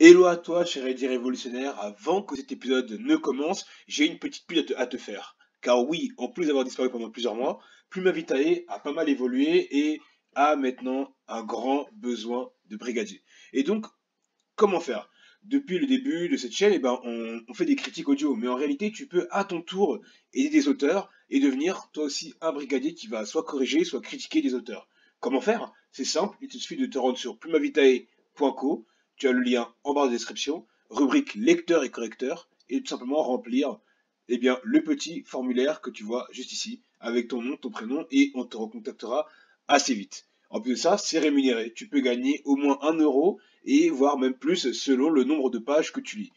Hello à toi, cher Eddie révolutionnaire. Avant que cet épisode ne commence, j'ai une petite pub à te, faire. Car oui, en plus d'avoir disparu pendant plusieurs mois, Plume Vitae a pas mal évolué et a maintenant un grand besoin de brigadier. Et donc, comment faire? Depuis le début de cette chaîne, eh ben, on, on fait des critiques audio, mais en réalité, tu peux à ton tour aider des auteurs et devenir toi aussi un brigadier qui va soit corriger, soit critiquer des auteurs. Comment faire? C'est simple, il te suffit de te rendre sur plumavitae.co tu as le lien en barre de description, rubrique lecteur et correcteur, et tout simplement remplir eh bien, le petit formulaire que tu vois juste ici, avec ton nom, ton prénom, et on te recontactera assez vite. En plus de ça, c'est rémunéré. Tu peux gagner au moins 1 euro, et voire même plus selon le nombre de pages que tu lis.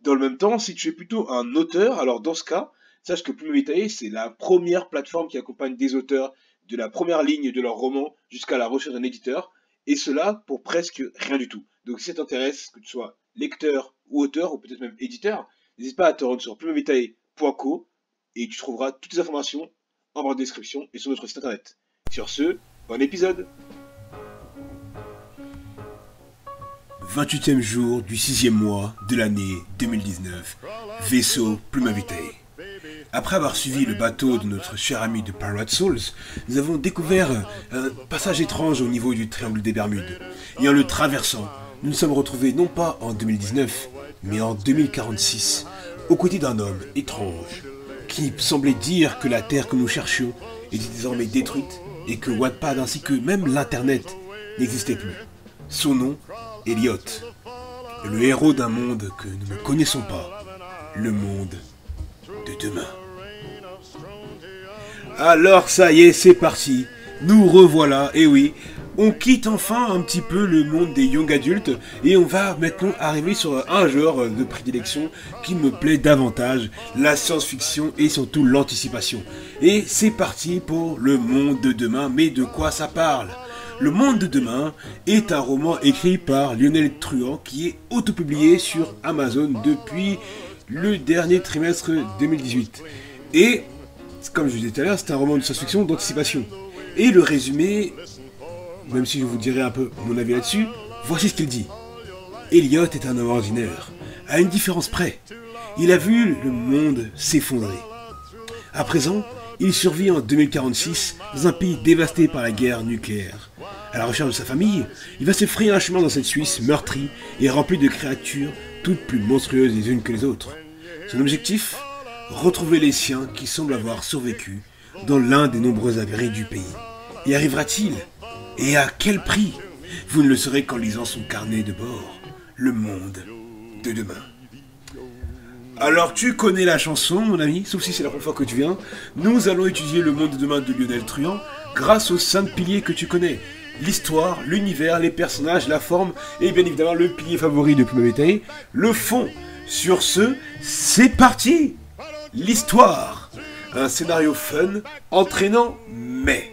Dans le même temps, si tu es plutôt un auteur, alors dans ce cas, sache que Plume Vitae, c'est la première plateforme qui accompagne des auteurs de la première ligne de leur roman jusqu'à la recherche d'un éditeur, et cela pour presque rien du tout. Donc si ça t'intéresse, que tu sois lecteur ou auteur, ou peut-être même éditeur, n'hésite pas à te rendre sur plumevitae.co et tu trouveras toutes les informations en barre de description et sur notre site internet. Sur ce, bon épisode 28e jour du 6e mois de l'année 2019. Vaisseau Plumavitae. Après avoir suivi le bateau de notre cher ami de Pirate Souls, nous avons découvert un passage étrange au niveau du triangle des Bermudes. Et en le traversant, nous nous sommes retrouvés non pas en 2019, mais en 2046, aux côtés d'un homme étrange, qui semblait dire que la Terre que nous cherchions était désormais détruite et que Wattpad ainsi que même l'Internet n'existait plus. Son nom, Elliot, le héros d'un monde que nous ne connaissons pas, le monde de demain. Alors ça y est, c'est parti. Nous revoilà, et oui, on quitte enfin un petit peu le monde des young adultes et on va maintenant arriver sur un genre de prédilection qui me plaît davantage, la science-fiction et surtout l'anticipation. Et c'est parti pour le monde de demain, mais de quoi ça parle? Le Monde de demain est un roman écrit par Lionel Truand qui est autopublié sur Amazon depuis le dernier trimestre 2018. Et, comme je disais tout à l'heure, c'est un roman de science-fiction d'anticipation. Et le résumé, même si je vous dirai un peu mon avis là-dessus, voici ce qu'il dit. Elliot est un homme ordinaire, à une différence près. Il a vu le monde s'effondrer. À présent, il survit en 2046 dans un pays dévasté par la guerre nucléaire. À la recherche de sa famille, il va se frayer un chemin dans cette Suisse meurtrie et remplie de créatures toutes plus monstrueuses les unes que les autres. Son objectif? Retrouver les siens qui semblent avoir survécu dans l'un des nombreux abris du pays. Y arrivera-t-il? Et à quel prix Vous ne le saurez qu'en lisant son carnet de bord. Le monde de demain. Alors tu connais la chanson, mon ami, sauf si c'est la première fois que tu viens. Nous allons étudier le monde de demain de Lionel Truand grâce aux cinq piliers que tu connais. L'histoire, l'univers, les personnages, la forme et bien évidemment le pilier favori de Plumavitae, le fond. Sur ce, c'est parti L'histoire. Un scénario fun, entraînant, mais...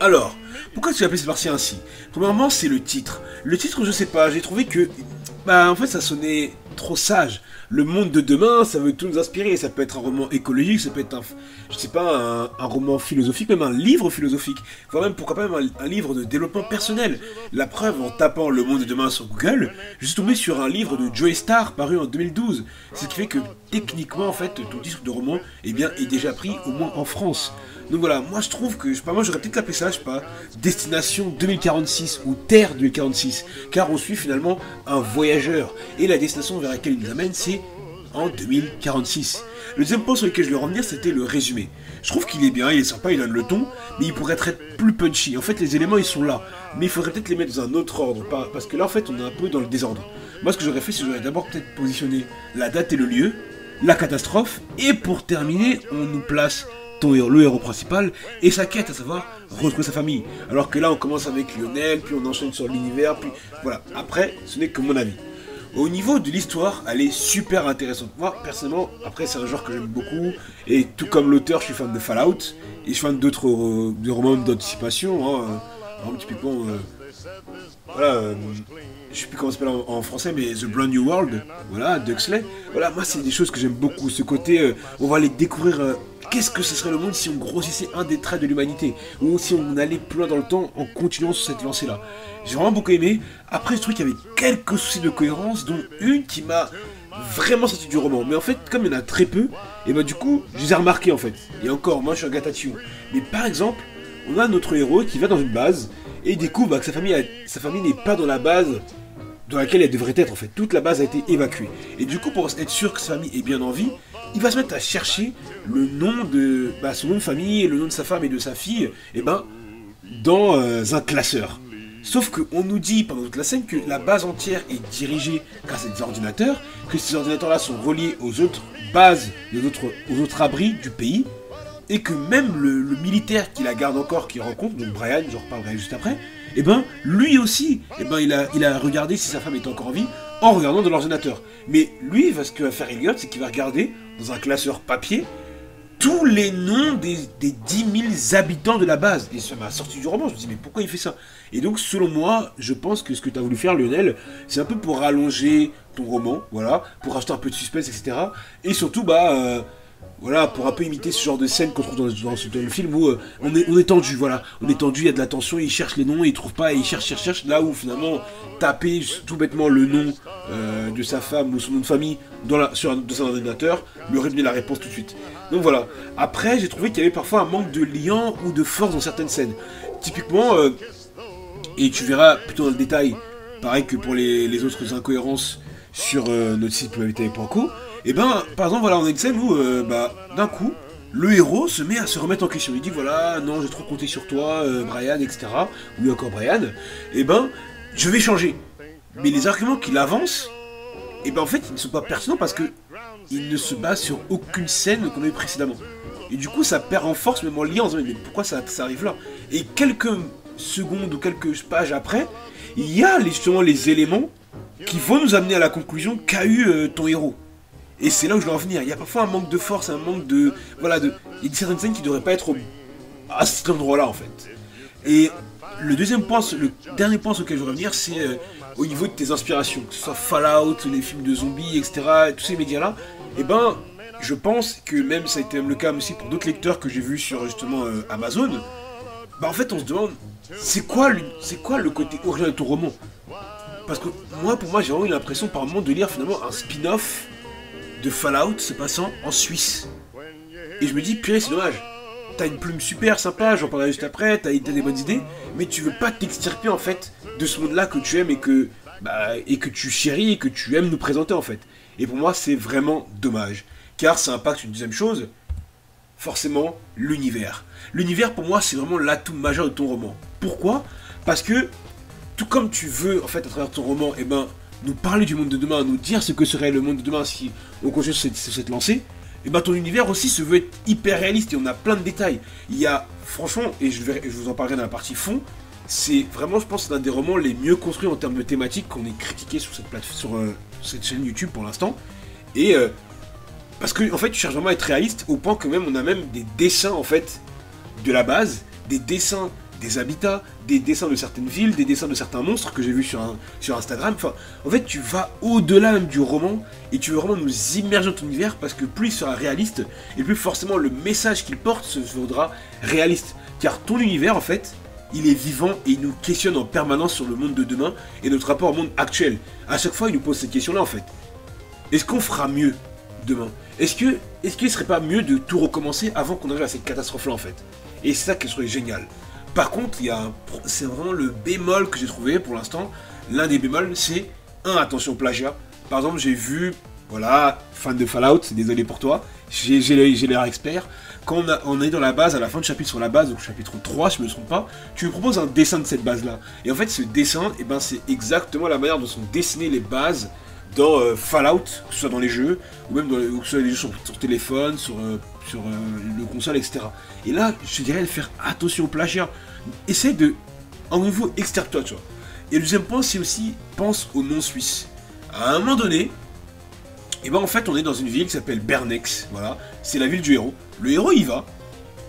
Alors, pourquoi tu as appelé cette partie ainsi? Premièrement, c'est le titre. Le titre, je sais pas, j'ai trouvé que... Bah, en fait, ça sonnait trop sage. Le monde de demain, ça veut tout nous inspirer. Ça peut être un roman écologique, ça peut être un, je sais pas, un, roman philosophique, même un livre philosophique, voire même pourquoi pas même un, livre de développement personnel. La preuve, en tapant le monde de demain sur Google, je suis tombé sur un livre de Joey Starr paru en 2012. Ce qui fait que techniquement, en fait, ton titre de roman, eh bien, est déjà pris au moins en France. Donc voilà, moi je trouve que, je sais pas, moi j'aurais peut-être appelé ça, je sais pas, Destination 2046 ou Terre 2046, car on suit finalement un voyageur. Et la destination vers laquelle il nous amène, c'est en 2046. Le deuxième point sur lequel je vais revenir, c'était le résumé. Je trouve qu'il est bien, il est sympa, il donne le ton, mais il pourrait être plus punchy. En fait, les éléments, ils sont là, mais il faudrait peut-être les mettre dans un autre ordre, parce que là, en fait, on est un peu dans le désordre. Moi, ce que j'aurais fait, c'est que j'aurais d'abord peut-être positionné la date et le lieu, la catastrophe, et pour terminer, on nous place ton héros, le héros principal et sa quête, à savoir retrouver sa famille. Alors que là, on commence avec Lionel, puis on enchaîne sur l'univers, puis voilà. Après, ce n'est que mon avis. Au niveau de l'histoire, elle est super intéressante. Moi, personnellement, après, c'est un genre que j'aime beaucoup. Et tout comme l'auteur, je suis fan de Fallout. Et je suis fan d'autres euh, romans d'anticipation. Hein, euh, typiquement, euh, voilà, euh, je sais plus comment ça s'appelle en, français, mais The Brand New World, voilà, d'Huxley. Voilà, moi, c'est des choses que j'aime beaucoup. Ce côté, on va aller découvrir qu'est-ce que ce serait le monde si on grossissait un des traits de l'humanité Ou si on allait plus loin dans le temps en continuant sur cette lancée-là? J'ai vraiment beaucoup aimé. Après, je trouve qu'il y avait quelques soucis de cohérence, dont une qui m'a vraiment sorti du roman. Mais en fait, comme il y en a très peu, et bah du coup, je les ai remarqués en fait. Et encore, moi je suis un Gatatio. Mais par exemple, on a notre héros qui va dans une base et découvre bah, que sa famille n'est pas dans la base dans laquelle elle devrait être en fait. Toute la base a été évacuée. Et du coup, pour être sûr que sa famille est bien en vie, il va se mettre à chercher le nom de bah, son nom de famille, le nom de sa femme et de sa fille, eh ben dans euh, un classeur. Sauf qu'on nous dit pendant toute la scène que la base entière est dirigée grâce à des ordinateurs, que ces ordinateurs-là sont reliés aux autres bases, aux autres, aux autres abris du pays, et que même le, militaire qui la garde encore, qui rencontre, donc Brian, j'en reparlerai juste après, et eh ben lui aussi, eh ben il a, regardé si sa femme était encore en vie en regardant de l'ordinateur. Mais lui, ce que va faire Elliot, c'est qu'il va regarder dans un classeur papier tous les noms des, des 10 000 habitants de la base. Et ça m'a sorti du roman. Je me dis, mais pourquoi il fait ça? Et donc, selon moi, je pense que ce que tu as voulu faire, Lionel, c'est un peu pour rallonger ton roman, voilà, pour rajouter un peu de suspense, etc. Et surtout, bah. Euh, voilà, pour un peu imiter ce genre de scène qu'on trouve dans, dans, le film où euh, on, est, on est tendu, voilà. On est tendu, il y a de la tension, il cherche les noms, il trouve pas, il cherche, cherche, cherche. Là où finalement, taper tout bêtement le nom euh, de sa femme ou son nom de famille dans sur un, ordinateur lui aurait donné la réponse tout de suite. Donc voilà. Après, j'ai trouvé qu'il y avait parfois un manque de lien ou de force dans certaines scènes. Typiquement, euh, et tu verras plutôt dans le détail, pareil que pour les, autres incohérences sur notre site et eh ben, par exemple, voilà, on a une scène où, bah, d'un coup, le héros se met à se remettre en question. Il dit voilà, non, j'ai trop compté sur toi, euh, Brian, etc. Ou encore Brian. Et eh ben, je vais changer. Mais les arguments qu'il avance, et eh ben en fait, ils ne sont pas pertinents parce que ne se base sur aucune scène qu'on a eu précédemment. Et du coup, ça perd en force, même en lien, en mais pourquoi ça, ça arrive là? Et quelques secondes ou quelques pages après, il y a justement les éléments qui vont nous amener à la conclusion qu'a eu euh, ton héros. Et c'est là où je veux en venir. Il y a parfois un manque de force, un manque de. Voilà, de... il y a certaines scènes qui ne devraient pas être à cet endroit-là, en fait. Et le deuxième point, le dernier point sur lequel je veux revenir, c'est euh, au niveau de tes inspirations, que ce soit Fallout, les films de zombies, etc., tous ces médias-là. Et eh ben, je pense que même ça a été même le cas aussi pour d'autres lecteurs que j'ai vus sur justement euh, Amazon. Bah en fait, on se demande, c'est quoi, c'est quoi le côté original de ton roman? Parce que moi, pour moi, j'ai vraiment eu l'impression par moment de lire finalement un spin-off de Fallout se passant en Suisse. Et je me dis, purée, c'est dommage. T'as une plume super sympa, j'en parlerai juste après, t'as des bonnes idées, mais tu veux pas t'extirper en fait de ce monde-là que tu aimes et que, bah, et que tu chéris et que tu aimes nous présenter en fait. Et pour moi, c'est vraiment dommage. Car ça impacte une deuxième chose, forcément l'univers. L'univers pour moi, c'est vraiment l'atout majeur de ton roman. Pourquoi? Parce que tout comme tu veux en fait à travers ton roman, eh ben nous parler du monde de demain, nous dire ce que serait le monde de demain si on continue cette, lancée, et bah ben, ton univers aussi se veut être hyper réaliste et on a plein de détails. Il y a, franchement, et je, vous en parlerai dans la partie fond, c'est vraiment, je pense, l'un des romans les mieux construits en termes de thématiques qu'on ait critiqué sur cette, euh, chaîne YouTube pour l'instant. Et euh, parce que, en fait, tu cherches vraiment à être réaliste au point que même on a même des dessins, en fait, de la base, des dessins des habitats, des dessins de certaines villes, des dessins de certains monstres que j'ai vus sur, Instagram. Enfin, en fait, tu vas au-delà même du roman et tu veux vraiment nous immerger dans ton univers parce que plus il sera réaliste et plus forcément le message qu'il porte se vaudra réaliste. Car ton univers, en fait, il est vivant et il nous questionne en permanence sur le monde de demain et notre rapport au monde actuel. À chaque fois, il nous pose cette question-là, en fait. Est-ce qu'on fera mieux demain? Est-ce que, est-ce serait pas mieux de tout recommencer avant qu'on arrive à cette catastrophe-là, en fait? Et c'est ça qui serait génial. Par contre, c'est vraiment le bémol que j'ai trouvé pour l'instant. L'un des bémols, c'est un attention plagiat. Par exemple, j'ai vu, voilà, fan de Fallout, désolé pour toi, j'ai l'air expert. Quand on, est dans la base, à la fin du chapitre sur la base, donc chapitre 3, je me trompe pas, tu me proposes un dessin de cette base-là. Et en fait, ce dessin, eh ben, c'est exactement la manière dont sont dessinées les bases dans euh, Fallout, que ce soit dans les jeux, ou même que ce soit jeux sur, téléphone, sur, euh, euh, le console, etc. Et là, je dirais de faire attention au plagiat essaye de, en niveau, externe toi, tu. Et le deuxième point, c'est aussi, pense aux non-suisses. À un moment donné, et eh ben en fait, on est dans une ville qui s'appelle Bernex, voilà, c'est la ville du héros. Le héros y va,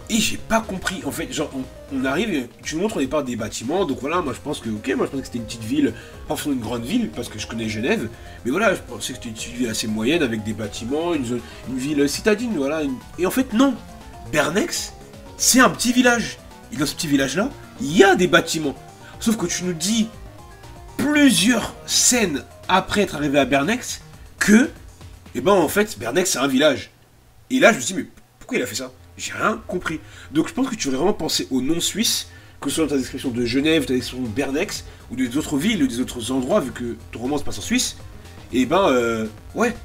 et j'ai pas compris, en fait, genre, on, arrive, tu nous montres au départ des bâtiments, donc voilà, moi je pense que, ok, moi je pensais que c'était une petite ville, pas forcément une grande ville, parce que je connais Genève, mais voilà, je pensais que c'était une petite ville assez moyenne, avec des bâtiments, une, ville citadine, voilà, et en fait, non, Bernex, c'est un petit village. Et dans ce petit village-là, il y a des bâtiments. Sauf que tu nous dis plusieurs scènes après être arrivé à Bernex que, eh ben en fait, Bernex c'est un village. Et là, je me suis dit, mais pourquoi il a fait ça? J'ai rien compris. Donc je pense que tu aurais vraiment pensé au nom suisse, que ce soit dans ta description de Genève, ta description de Bernex, ou des autres villes, ou des autres endroits, vu que ton roman se passe en Suisse. Et ben, euh, ouais,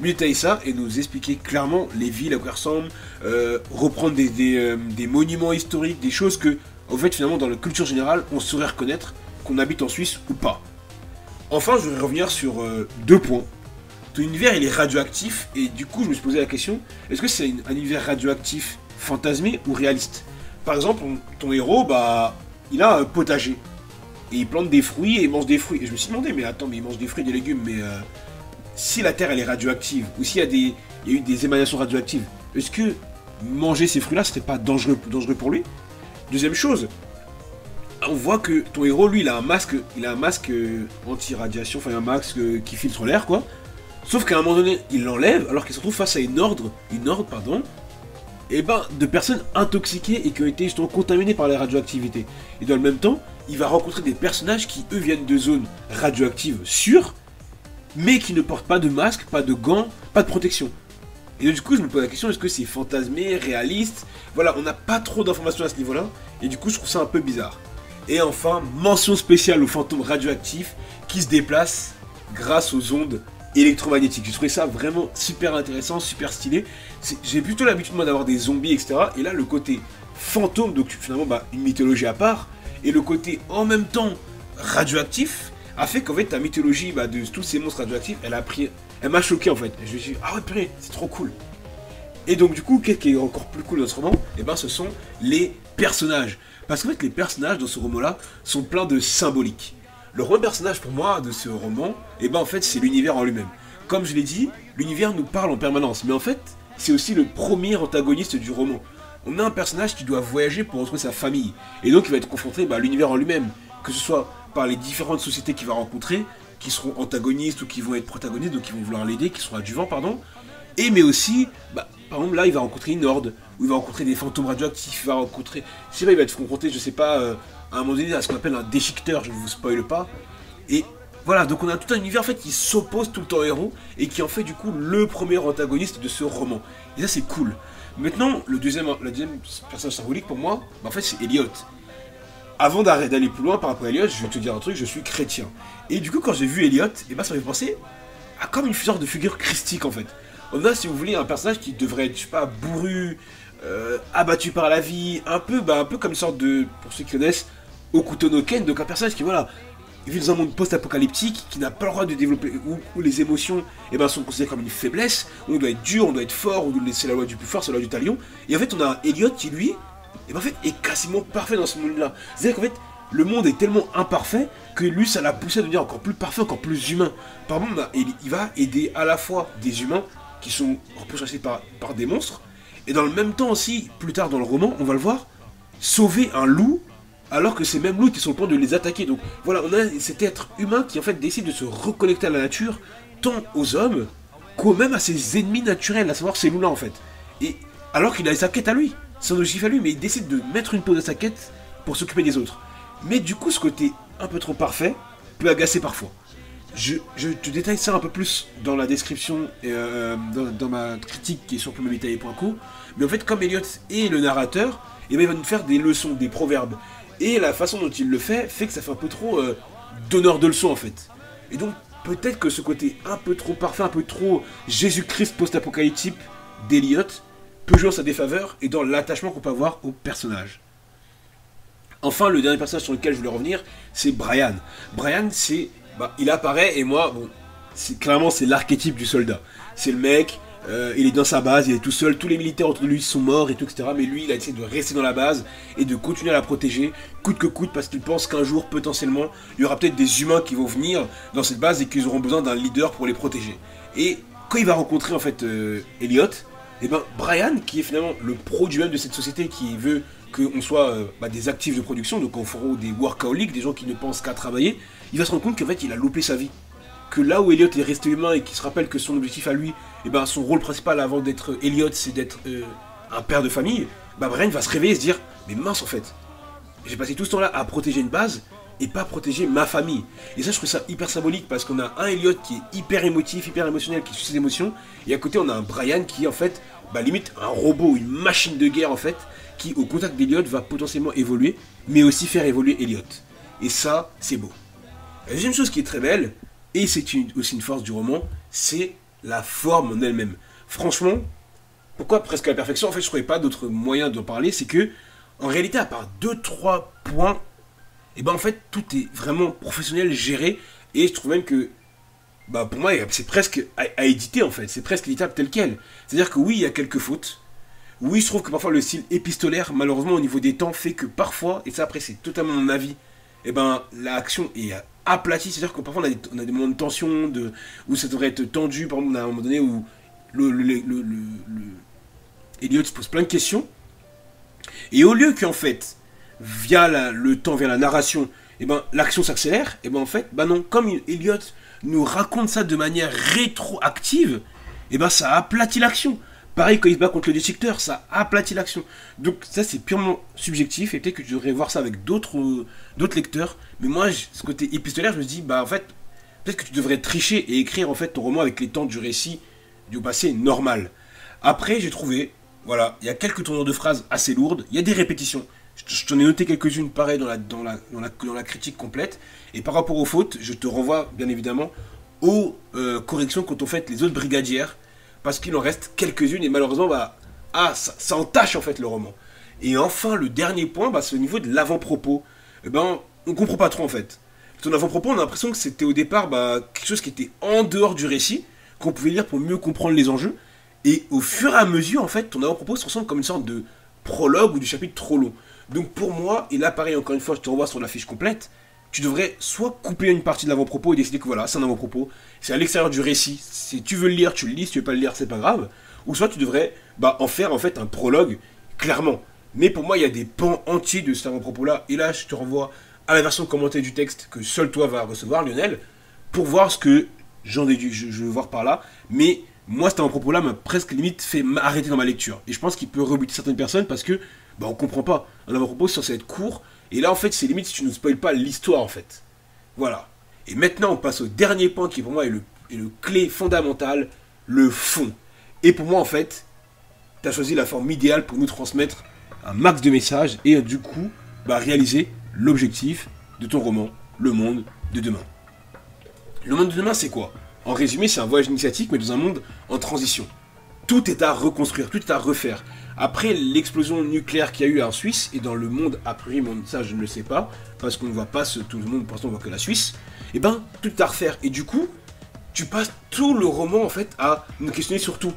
mieux détailler ça et nous expliquer clairement les villes à quoi elles ressemblent, euh, reprendre des, des, euh, des monuments historiques, des choses que, en fait, finalement, dans la culture générale, on saurait reconnaître qu'on habite en Suisse ou pas. Enfin, je voudrais revenir sur euh, deux points. Ton univers, il est radioactif, et du coup, je me suis posé la question, est-ce que c'est un univers radioactif fantasmé ou réaliste? Par exemple, ton, héros, bah, il a un potager. Et il plante des fruits et il mange des fruits. Et je me suis demandé, mais attends, mais il mange des fruits et des légumes, mais euh, si la Terre, elle est radioactive, ou s'il y, a des- il y a eu des émanations radioactives, est-ce que manger ces fruits-là, c'était pas dangereux, dangereux pour lui? Deuxième chose, on voit que ton héros, lui, il a un masque, il a un masque euh, anti-radiation, enfin un masque euh, qui filtre l'air, quoi. Sauf qu'à un moment donné, il l'enlève, alors qu'il se retrouve face à une ordre, une ordre, pardon, et ben, de personnes intoxiquées et qui ont été justement contaminées par la radioactivité. Et dans le même temps, il va rencontrer des personnages qui, eux, viennent de zones radioactives sûres, mais qui ne portent pas de masque, pas de gants, pas de protection. Et du coup, je me pose la question, est-ce que c'est fantasmé, réaliste? Voilà, on n'a pas trop d'informations à ce niveau-là, et du coup, je trouve ça un peu bizarre. Et enfin, mention spéciale aux fantômes radioactifs qui se déplacent grâce aux ondes électromagnétiques. J'ai trouvé ça vraiment super intéressant, super stylé. J'ai plutôt l'habitude moi d'avoir des zombies, etc. Et là, le côté fantôme, donc finalement bah, une mythologie à part, et le côté en même temps radioactif, a fait qu'en fait ta mythologie bah, de tous ces monstres radioactifs, elle a pris, elle m'a choqué en fait. Et je me suis dit, ah ouais purée, c'est trop cool. Et donc du coup, qu'est-ce qui est encore plus cool dans ce roman? Eh ben ce sont les personnages. Parce qu'en fait les personnages dans ce roman-là sont pleins de symboliques. Le roi personnage pour moi de ce roman, eh ben en fait c'est l'univers en lui-même. Comme je l'ai dit, l'univers nous parle en permanence, mais en fait c'est aussi le premier antagoniste du roman. On a un personnage qui doit voyager pour retrouver sa famille, et donc il va être confronté bah, à l'univers en lui-même, que ce soit par les différentes sociétés qu'il va rencontrer, qui seront antagonistes ou qui vont être protagonistes, donc qui vont vouloir l'aider, qui seront adjuvants, pardon, et mais aussi, bah, par exemple là il va rencontrer une horde, où il va rencontrer des fantômes radioactifs, il va rencontrer, je sais il va être confronté, je sais pas, euh, à un moment donné à ce qu'on appelle un déchiqueteur, je ne vous spoile pas, et voilà, donc on a tout un univers en fait qui s'oppose tout le temps au héros, et qui en fait du coup le premier antagoniste de ce roman. Et ça c'est cool. Maintenant, le deuxième, le deuxième personnage symbolique pour moi, bah, en fait c'est Elliot. Avant d'aller plus loin par rapport à Elliot, je vais te dire un truc, je suis chrétien. Et du coup quand j'ai vu Elliot, et bah, ça m'a fait penser à comme une sorte de figure christique en fait. On a, si vous voulez, un personnage qui devrait être, je sais pas, bourru, euh, abattu par la vie, un peu, bah, un peu comme une sorte de, pour ceux qui connaissent, Okuto no donc un personnage qui, voilà, vit dans un monde post-apocalyptique, qui n'a pas le droit de développer, où, les émotions eh ben, sont considérées comme une faiblesse, où on doit être dur, on doit être fort, c'est la loi du plus fort, c'est la loi du talion. Et en fait, on a Elliot qui, lui, eh ben, en est quasiment parfait dans ce monde-là. C'est-à-dire qu'en fait, le monde est tellement imparfait que lui, ça l'a poussé à devenir encore plus parfait, encore plus humain. Par exemple, bah, il va aider à la fois des humains qui sont par, par des monstres, et dans le même temps aussi, plus tard dans le roman, on va le voir, sauver un loup alors que c'est même loups qui sont au point de les attaquer. Donc voilà, on a cet être humain qui en fait décide de se reconnecter à la nature, tant aux hommes qu'aux même à ses ennemis naturels, à savoir ces loups-là en fait. Et alors qu'il a sa quête à lui, son objectif à lui, mais il décide de mettre une pause à sa quête pour s'occuper des autres. Mais du coup, ce côté un peu trop parfait peut agacer parfois. Je, je te détaille ça un peu plus dans la description, et, euh, dans, ma critique qui est sur plumavitae.co. Mais en fait, comme Elliot est le narrateur, eh ben, il va nous faire des leçons, des proverbes. Et la façon dont il le fait fait que ça fait un peu trop euh, donneur de leçons en fait. Et donc peut-être que ce côté un peu trop parfait, un peu trop Jésus-Christ post-apocalyptique d'Eliot peut jouer en sa défaveur et dans l'attachement qu'on peut avoir au personnage. Enfin, le dernier personnage sur lequel je voulais revenir, c'est Brian. Brian, c'est, bah, il apparaît et moi, bon, clairement c'est l'archétype du soldat. C'est le mec, euh, il est dans sa base, il est tout seul, tous les militaires autour de lui sont morts et tout, etc. Mais lui, il a essayé de rester dans la base et de continuer à la protéger, coûte que coûte, parce qu'il pense qu'un jour, potentiellement, il y aura peut-être des humains qui vont venir dans cette base et qu'ils auront besoin d'un leader pour les protéger. Et quand il va rencontrer en fait euh, Elliot, et ben Brian, qui est finalement le produit même de cette société qui veut qu'on soit euh, bah, des actifs de production, donc en fera des workaholics, des gens qui ne pensent qu'à travailler, il va se rendre compte qu'en fait il a loupé sa vie là où Elliot est resté humain et qui se rappelle que son objectif à lui, et ben son rôle principal avant d'être Elliot, c'est d'être euh, un père de famille, bah Brian va se réveiller et se dire Mais mince en fait, j'ai passé tout ce temps-là à protéger une base et pas protéger ma famille. Et ça, je trouve ça hyper symbolique parce qu'on a un Elliot qui est hyper émotif, hyper émotionnel, qui suit ses émotions, et à côté, on a un Brian qui en fait, bah, limite un robot, une machine de guerre en fait, qui au contact d'Elliot va potentiellement évoluer, mais aussi faire évoluer Elliot. Et ça, c'est beau. La deuxième chose qui est très belle, et c'est aussi une force du roman, c'est la forme en elle-même. Franchement, pourquoi presque à la perfection? En fait, je ne trouvais pas d'autre moyen de parler, c'est que, en réalité, à part 2-3 points, et eh ben en fait, tout est vraiment professionnel, géré, et je trouve même que, bah pour moi, c'est presque à, éditer en fait, c'est presque éditable tel quel. C'est-à-dire que oui, il y a quelques fautes. Oui, je trouve que parfois le style épistolaire, malheureusement au niveau des temps, fait que parfois, et ça après c'est totalement mon avis, et eh ben l'action est aplatie, c'est-à-dire que parfois on a, des, moments de tension, de, où ça devrait être tendu, par exemple, à un moment donné où le, Elliot se pose plein de questions. Et au lieu qu'en fait, via le temps, via la narration, eh ben, l'action s'accélère, et ben en fait, bah non, comme Elliot nous raconte ça de manière rétroactive, et ben ça aplatit l'action. Pareil quand il se bat contre le destructeur, ça aplatit l'action. Donc ça c'est purement subjectif et peut-être que tu devrais voir ça avec d'autres d'autres lecteurs. Mais moi, ce côté épistolaire, je me dis bah en fait peut-être que tu devrais tricher et écrire en fait ton roman avec les temps du récit du passé normal. Après, j'ai trouvé voilà, il y a quelques tournures de phrases assez lourdes, il y a des répétitions. Je t'en ai noté quelques-unes pareil dans la, critique complète. Et par rapport aux fautes, je te renvoie bien évidemment aux euh, corrections qu'ont fait les autres brigadières, parce qu'il en reste quelques-unes et malheureusement, bah, ah, ça, entache en fait le roman. Et enfin, le dernier point, bah, c'est au niveau de l'avant-propos. Eh ben, on comprend pas trop en fait. Ton avant-propos, on a l'impression que c'était au départ bah, quelque chose qui était en dehors du récit, qu'on pouvait lire pour mieux comprendre les enjeux. Et au fur et à mesure, en fait, ton avant-propos se ressemble comme une sorte de prologue ou du chapitre trop long. Donc pour moi, et là pareil, encore une fois, je te revois sur la fiche complète, tu devrais soit couper une partie de l'avant-propos et décider que voilà, c'est un avant-propos, c'est à l'extérieur du récit. Si tu veux le lire, tu le lis, si tu veux pas le lire, c'est pas grave. Ou soit tu devrais bah, en faire en fait un prologue, clairement. Mais pour moi, il y a des pans entiers de cet avant-propos-là. Et là, je te renvoie à la version commentée du texte que seul toi vas recevoir, Lionel, pour voir ce que j'en déduis, je, je veux voir par là. Mais moi, cet avant-propos-là m'a presque limite fait m'arrêter dans ma lecture. Et je pense qu'il peut rebuter certaines personnes parce que bah, on comprend pas. Un avant-propos censé être court. Et là, en fait, c'est limite si tu ne spoiles pas l'histoire, en fait. Voilà. Et maintenant, on passe au dernier point qui, pour moi, est le, clé fondamental le fond. Et pour moi, en fait, tu as choisi la forme idéale pour nous transmettre un max de messages et du coup, bah, réaliser l'objectif de ton roman, Le Monde de demain. Le Monde de demain, c'est quoi? En résumé, c'est un voyage initiatique, mais dans un monde en transition. Tout est à reconstruire, tout est à refaire. Après l'explosion nucléaire qu'il y a eu en Suisse, et dans le monde après, ça je ne le sais pas, parce qu'on ne voit pas tout le monde, pour l'instant on voit que la Suisse, et eh ben tout à refaire. Et du coup, tu passes tout le roman en fait à nous questionner sur tout.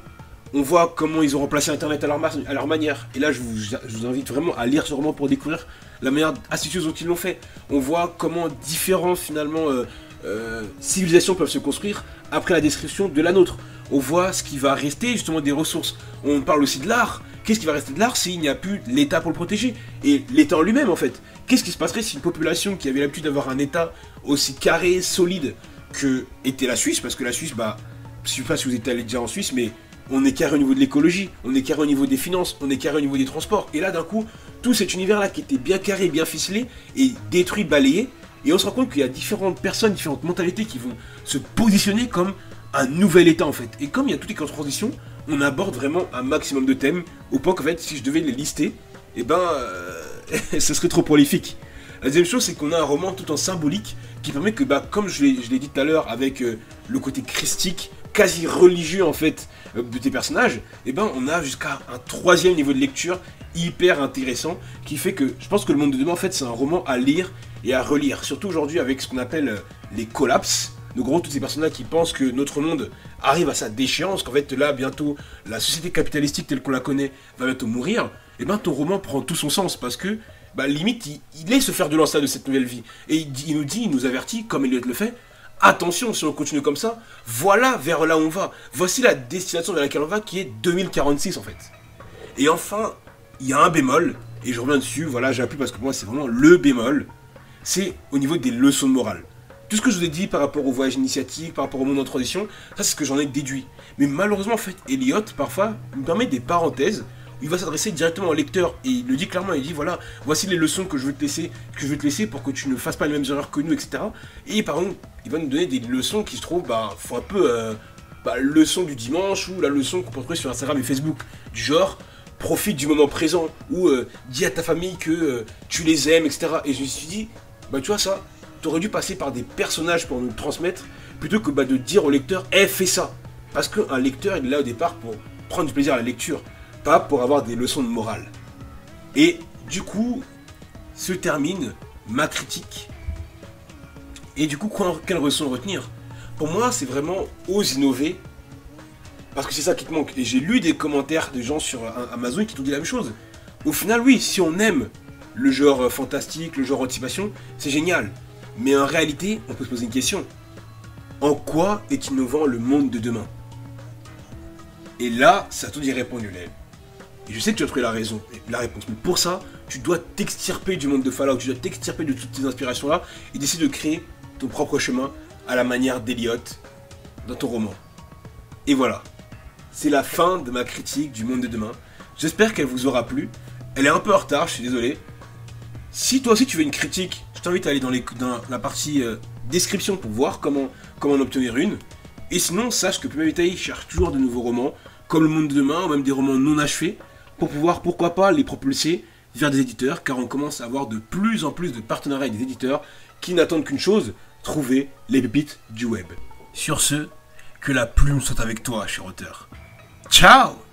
On voit comment ils ont remplacé Internet à leur, manière. Et là, je vous, invite vraiment à lire ce roman pour découvrir la manière astucieuse dont ils l'ont fait. On voit comment différents finalement euh, euh, civilisations peuvent se construire après la description de la nôtre. On voit ce qui va rester justement des ressources. On parle aussi de l'art. Qu'est-ce qui va rester de l'art s'il n'y a plus l'État pour le protéger? Et l'État en lui-même en fait. Qu'est-ce qui se passerait si une population qui avait l'habitude d'avoir un État aussi carré, solide que était la Suisse, parce que la Suisse, bah, je sais pas si vous êtes allé déjà en Suisse, mais on est carré au niveau de l'écologie, on est carré au niveau des finances, on est carré au niveau des transports. Et là, d'un coup, tout cet univers-là qui était bien carré, bien ficelé, est détruit, balayé. Et on se rend compte qu'il y a différentes personnes, différentes mentalités qui vont se positionner comme un nouvel état en fait. Et comme il y a tout est en transition, on aborde vraiment un maximum de thèmes, au point qu'en fait, si je devais les lister, eh ben, euh, ce serait trop prolifique. La deuxième chose, c'est qu'on a un roman tout en symbolique qui permet que, bah, comme je l'ai dit tout à l'heure, avec euh, le côté christique, quasi religieux en fait, euh, de tes personnages, eh ben, on a jusqu'à un troisième niveau de lecture hyper intéressant qui fait que je pense que Le Monde de Demain, en fait, c'est un roman à lire et à relire. Surtout aujourd'hui avec ce qu'on appelle les collapses. De gros, toutes ces personnes-là qui pensent que notre monde arrive à sa déchéance, qu'en fait là, bientôt, la société capitalistique telle qu'on la connaît va bientôt mourir, et eh ben ton roman prend tout son sens parce que, bah, limite, il, il est se faire de l'ancien de cette nouvelle vie. Et il, nous dit, il nous avertit, comme Elliot le fait, attention, si on continue comme ça, voilà vers là où on va. Voici la destination vers laquelle on va qui est 2046 en fait. Et enfin, il y a un bémol, et je reviens dessus, voilà, j'ai appris parce que pour moi c'est vraiment le bémol, c'est au niveau des leçons de morale. Tout ce que je vous ai dit par rapport au voyage initiatique, par rapport au monde en transition, ça c'est ce que j'en ai déduit. Mais malheureusement, en fait, Elliot, parfois, me permet des parenthèses il va s'adresser directement au lecteur et il le dit clairement, il dit voilà, voici les leçons que je veux te laisser, que je veux te laisser pour que tu ne fasses pas les mêmes erreurs que nous, etc. Et par contre, il va nous donner des leçons qui se trouvent, bah, font un peu euh, bah, leçon du dimanche ou la leçon qu'on peut trouver sur Instagram et Facebook, du genre profite du moment présent ou euh, dis à ta famille que euh, tu les aimes, etc. Et je me suis dit, bah tu vois ça, t'aurais dû passer par des personnages pour nous le transmettre plutôt que bah, de dire au lecteur, eh fais ça. Parce qu'un lecteur, il est là au départ pour prendre du plaisir à la lecture, pas pour avoir des leçons de morale. Et du coup, se termine ma critique. Et du coup, quelle leçon retenir? Pour moi, c'est vraiment ose innover. Parce que c'est ça qui te manque. Et j'ai lu des commentaires de gens sur Amazon qui t'ont dit la même chose. Au final, oui, si on aime le genre fantastique, le genre anticipation, c'est génial. Mais en réalité, on peut se poser une question. En quoi est innovant le monde de demain? Et là, a tout dit répondu, Lève. Et je sais que tu as trouvé la raison, la réponse. Mais pour ça, tu dois t'extirper du monde de Fallout, tu dois t'extirper de toutes tes inspirations-là et d'essayer de créer ton propre chemin à la manière d'Eliott dans ton roman. Et voilà. C'est la fin de ma critique du monde de demain. J'espère qu'elle vous aura plu. Elle est un peu en retard, je suis désolé. Si toi aussi tu veux une critique, t'invite à aller dans, la partie euh, description pour voir comment, comment en obtenir une. Et sinon, sache que Puma cherche toujours de nouveaux romans, comme Le Monde de Demain, ou même des romans non achevés, pour pouvoir, pourquoi pas, les propulser vers des éditeurs, car on commence à avoir de plus en plus de partenariats avec des éditeurs qui n'attendent qu'une chose, trouver les pépites du web. Sur ce, que la plume soit avec toi, cher auteur. Ciao